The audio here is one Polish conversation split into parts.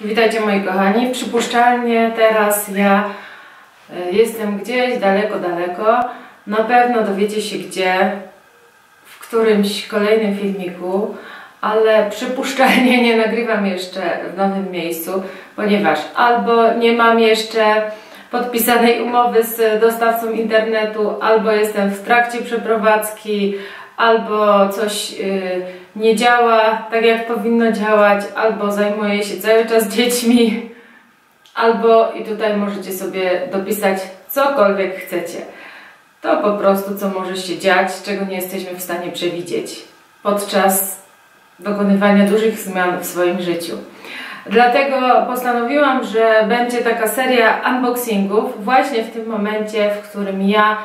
Witajcie moi kochani. Przypuszczalnie teraz ja y, jestem gdzieś daleko, daleko. Na pewno dowiecie się gdzie, w którymś kolejnym filmiku, ale przypuszczalnie nie nagrywam jeszcze w nowym miejscu, ponieważ albo nie mam jeszcze podpisanej umowy z dostawcą internetu, albo jestem w trakcie przeprowadzki, albo coś y, nie działa tak jak powinno działać, albo zajmuję się cały czas dziećmi, albo i tutaj możecie sobie dopisać cokolwiek chcecie. To po prostu co może się dziać, czego nie jesteśmy w stanie przewidzieć podczas dokonywania dużych zmian w swoim życiu. Dlatego postanowiłam, że będzie taka seria unboxingów właśnie w tym momencie, w którym ja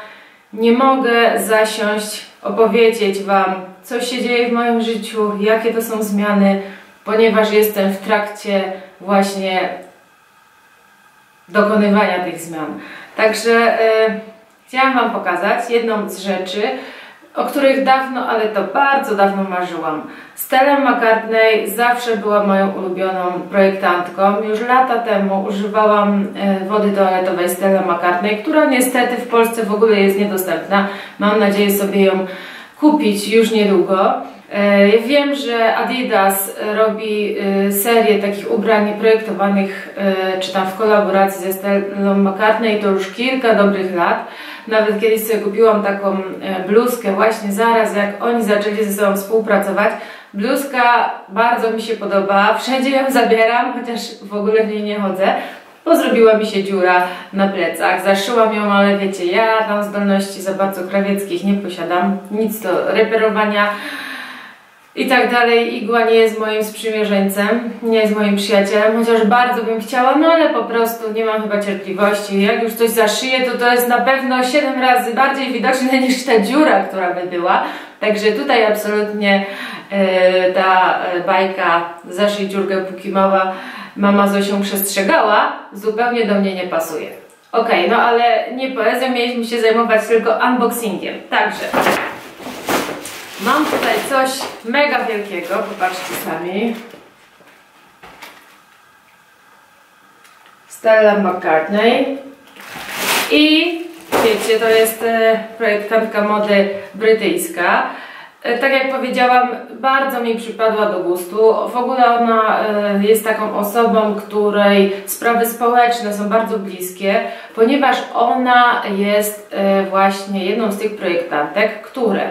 nie mogę zasiąść, opowiedzieć Wam, co się dzieje w moim życiu, jakie to są zmiany, ponieważ jestem w trakcie właśnie dokonywania tych zmian. Także e, chciałam Wam pokazać jedną z rzeczy, o których dawno, ale to bardzo dawno marzyłam. Stella McCartney zawsze była moją ulubioną projektantką. Już lata temu używałam e, wody toaletowej Stella McCartney, która niestety w Polsce w ogóle jest niedostępna. Mam nadzieję sobie ją kupić już niedługo. E, wiem, że Adidas robi e, serię takich ubrań projektowanych czy tam w kolaboracji ze Stellą McCartney to już kilka dobrych lat. Nawet kiedyś sobie kupiłam taką bluzkę właśnie zaraz jak oni zaczęli ze sobą współpracować. Bluzka bardzo mi się podoba, wszędzie ją zabieram, chociaż w ogóle w niej nie chodzę, bo zrobiła mi się dziura na plecach. Zaszyłam ją, ale wiecie, ja tam zdolności za bardzo krawieckich nie posiadam, nic do reperowania i tak dalej. Igła nie jest moim sprzymierzeńcem, nie jest moim przyjacielem, chociaż bardzo bym chciała, no ale po prostu nie mam chyba cierpliwości. Jak już coś zaszyję, to to jest na pewno 7 razy bardziej widoczne niż ta dziura, która by była. Także tutaj absolutnie yy, ta e, bajka zaszyj dziurkę póki mała mama Zosią przestrzegała, zupełnie do mnie nie pasuje. Ok, no ale nie poezją, mieliśmy się zajmować tylko unboxingiem. Także Mam tutaj coś mega wielkiego, popatrzcie sami. Stella McCartney. I wiecie, to jest e, projektantka mody brytyjska. E, tak jak powiedziałam, bardzo mi przypadła do gustu. W ogóle ona e, jest taką osobą, której sprawy społeczne są bardzo bliskie, ponieważ ona jest właśnie jedną z tych projektantek, które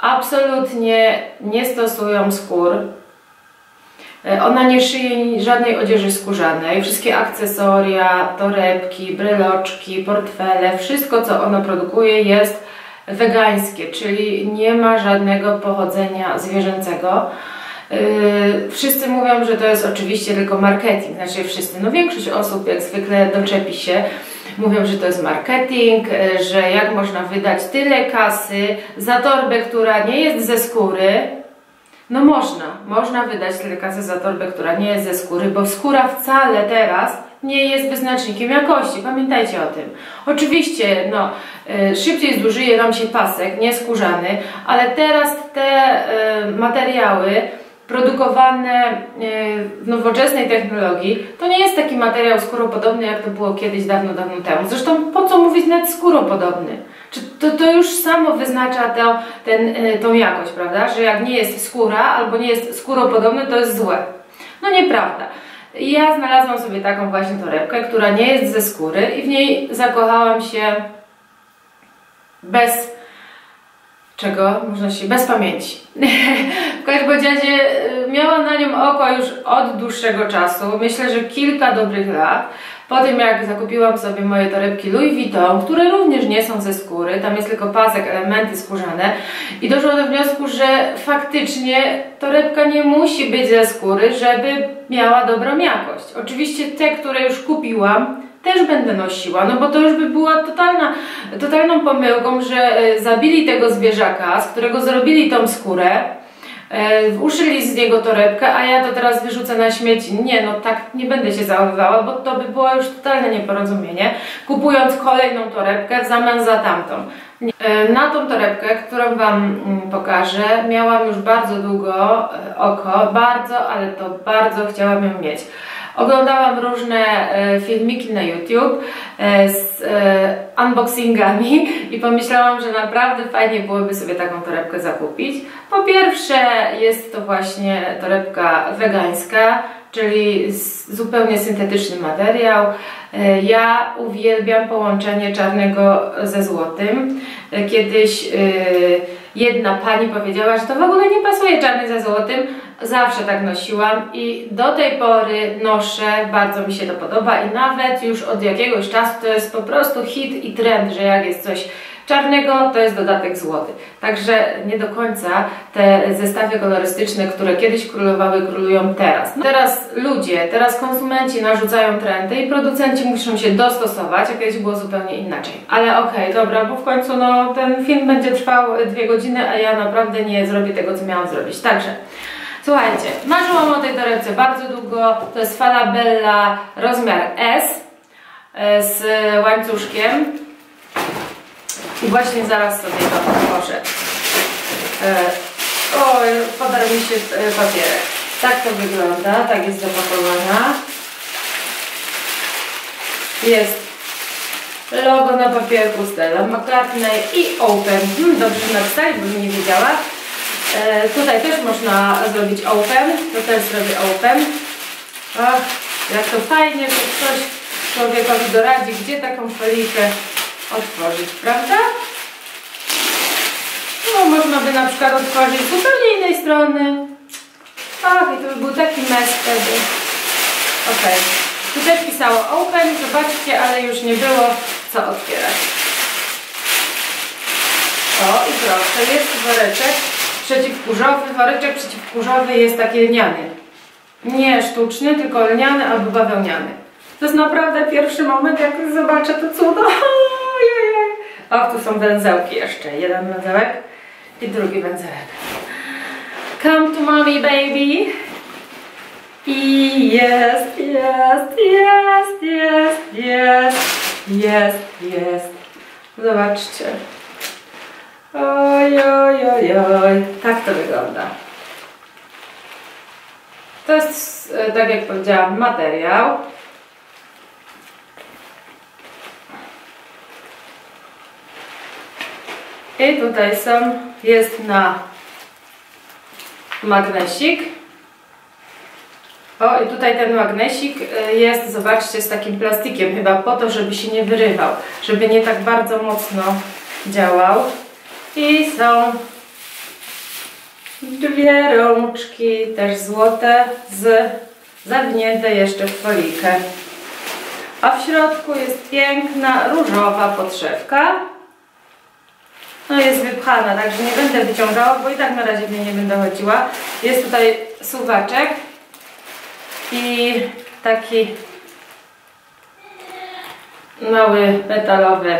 absolutnie nie stosują skór. E, ona nie szyje żadnej odzieży skórzanej. Wszystkie akcesoria, torebki, bryloczki, portfele, wszystko co ona produkuje jest wegańskie, czyli nie ma żadnego pochodzenia zwierzęcego. Yy, wszyscy mówią, że to jest oczywiście tylko marketing, znaczy wszyscy, no większość osób jak zwykle doczepi się, mówią, że to jest marketing, yy, że jak można wydać tyle kasy za torbę, która nie jest ze skóry, no można, można wydać tyle kasy za torbę, która nie jest ze skóry, bo skóra wcale teraz nie jest wyznacznikiem jakości, pamiętajcie o tym. Oczywiście, no, yy, szybciej zużyje nam się pasek, nieskórzany, ale teraz te materiały produkowane e, w nowoczesnej technologii, to nie jest taki materiał skóropodobny, jak to było kiedyś, dawno, dawno temu. Zresztą po co mówić nawet skóropodobny? Czy to, to już samo wyznacza to, ten, tą jakość, prawda? Że jak nie jest skóra albo nie jest skóropodobny, to jest złe. No nieprawda. Ja znalazłam sobie taką właśnie torebkę, która nie jest ze skóry i w niej zakochałam się bez czego można się bez pamięci. w każdym razie y, miałam na nią oko już od dłuższego czasu, myślę, że kilka dobrych lat. Po tym jak zakupiłam sobie moje torebki Louis Vuitton, które również nie są ze skóry, tam jest tylko pasek, elementy skórzane i doszłam do wniosku, że faktycznie torebka nie musi być ze skóry, żeby miała dobrą jakość. Oczywiście te, które już kupiłam, też będę nosiła, no bo to już by była totalna, totalną pomyłką, że e, zabili tego zwierzaka, z którego zrobili tą skórę, uszyli z niego torebkę, a ja to teraz wyrzucę na śmieci. Nie, no tak nie będę się zachowywała, bo to by było już totalne nieporozumienie, kupując kolejną torebkę w zamian za tamtą. E, na tą torebkę, którą Wam mm, pokażę, miałam już bardzo długo oko, bardzo, ale to bardzo chciałam ją mieć Oglądałam różne e, filmiki na YouTube e, z e, unboxingami i pomyślałam, że naprawdę fajnie byłoby sobie taką torebkę zakupić. Po pierwsze jest to właśnie torebka wegańska, czyli zupełnie syntetyczny materiał. Ja uwielbiam połączenie czarnego ze złotym. Kiedyś e, jedna pani powiedziała, że to w ogóle nie pasuje czarny ze złotym. Zawsze tak nosiłam i do tej pory noszę, bardzo mi się to podoba i nawet już od jakiegoś czasu to jest po prostu hit i trend, że jak jest coś czarnego to jest dodatek złoty. Także nie do końca te zestawy kolorystyczne, które kiedyś królowały, królują teraz. No teraz ludzie, teraz konsumenci narzucają trendy i producenci muszą się dostosować, a kiedyś było zupełnie inaczej. Ale okej, okay, dobra, bo w końcu no, ten film będzie trwał dwie godziny, a ja naprawdę nie zrobię tego, co miałam zrobić. Także Słuchajcie, marzyłam o tej torebce bardzo długo. To jest Falabella rozmiar S e, z łańcuszkiem. I właśnie zaraz sobie to otworzę. E, o, podarł mi się e, papierek. Tak to wygląda, tak jest zapakowana. Jest logo na papierku Stella McCartney i Open. Hmm, dobrze, że napisali, bo nie wiedziała. E, tutaj też można zrobić Open, to też zrobię Open. Ach, jak to fajnie, że ktoś człowiekowi doradzi, gdzie taką folikę otworzyć, prawda? No, można by na przykład otworzyć z zupełnie innej strony. Ach, i to by był taki mes wtedy. Ok. Tu też pisało open, zobaczcie, ale już nie było co otwierać. O, i proszę, jest woreczek przeciwkurzowy. Woreczek przeciwkurzowy jest taki lniany. Nie sztuczny, tylko lniany albo bawełniany. To jest naprawdę pierwszy moment, jak zobaczę to cudo. O, tu są węzełki jeszcze. Jeden węzełek i drugi węzełek. Come to mommy, baby. I jest, jest, jest, jest, jest, jest, jest. Zobaczcie. Oj, oj, oj, oj. Tak to wygląda. To jest, e, tak jak powiedziałam, materiał. I tutaj są, jest na magnesik. O, i tutaj ten magnesik y, jest, zobaczcie, z takim plastikiem, chyba po to, żeby się nie wyrywał, żeby nie tak bardzo mocno działał. I są dwie rączki, też złote, z zawinięte jeszcze w folikę. A w środku jest piękna różowa podszewka. No jest wypchana, także nie będę wyciągała, bo i tak na razie w niej nie będę chodziła. Jest tutaj suwaczek i taki mały metalowy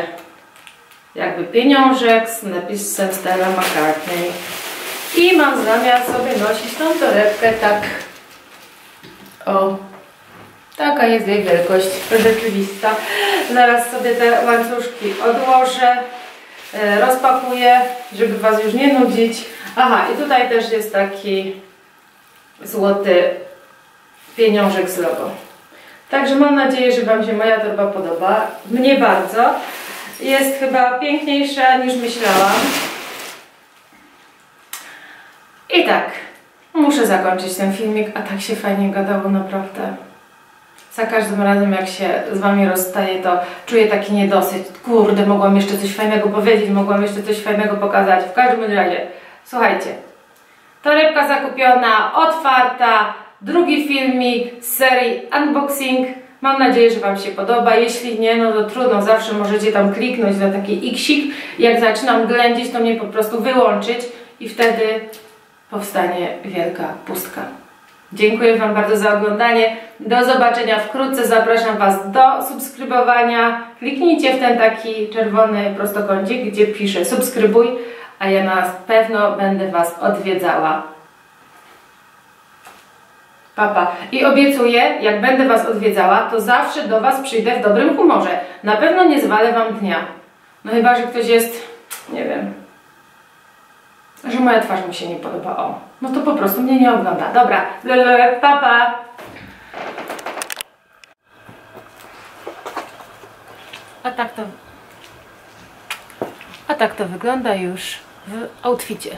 jakby pieniążek z napisem Stella McCartney. I mam zamiar sobie nosić tą torebkę tak o taka jest jej wielkość rzeczywista. Zaraz sobie te łańcuszki odłożę. E, rozpakuję, żeby Was już nie nudzić. Aha, i tutaj też jest taki złoty pieniążek z logo. Także mam nadzieję, że Wam się moja torba podoba. Mnie bardzo. Jest chyba piękniejsza niż myślałam. I tak, muszę zakończyć ten filmik, a tak się fajnie gadało naprawdę. Za każdym razem jak się z Wami rozstaję, to czuję taki niedosyt. Kurde, mogłam jeszcze coś fajnego powiedzieć, mogłam jeszcze coś fajnego pokazać. W każdym razie, słuchajcie, torebka zakupiona, otwarta, drugi filmik z serii unboxing. Mam nadzieję, że Wam się podoba. Jeśli nie, no to trudno, zawsze możecie tam kliknąć na taki xik. Jak zaczynam ględzić, to mnie po prostu wyłączyć i wtedy powstanie wielka pustka. Dziękuję Wam bardzo za oglądanie. Do zobaczenia wkrótce. Zapraszam Was do subskrybowania. Kliknijcie w ten taki czerwony prostokącik, gdzie pisze subskrybuj, a ja na pewno będę Was odwiedzała. Papa. I obiecuję, jak będę Was odwiedzała, to zawsze do Was przyjdę w dobrym humorze. Na pewno nie zwalę Wam dnia. No chyba, że ktoś jest, nie wiem, że moja twarz mu się nie podoba, o. No to po prostu mnie nie ogląda. Dobra, lele, papa. A tak to... A tak to wygląda już w outficie.